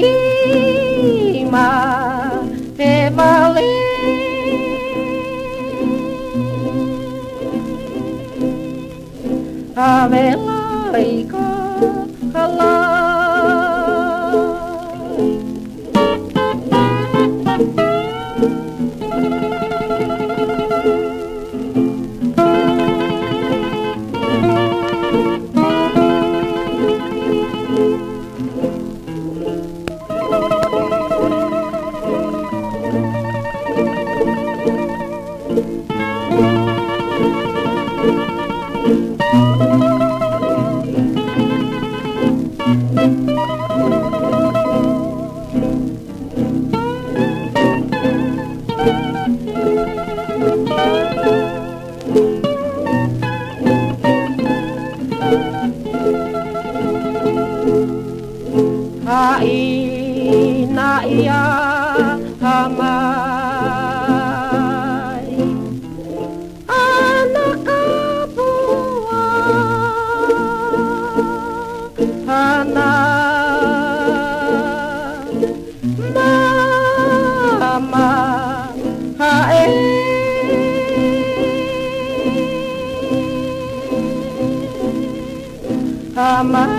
Lima, Evelyn. Avelaika, Allah. ya amai. Anakapua ana mama hae. Amai.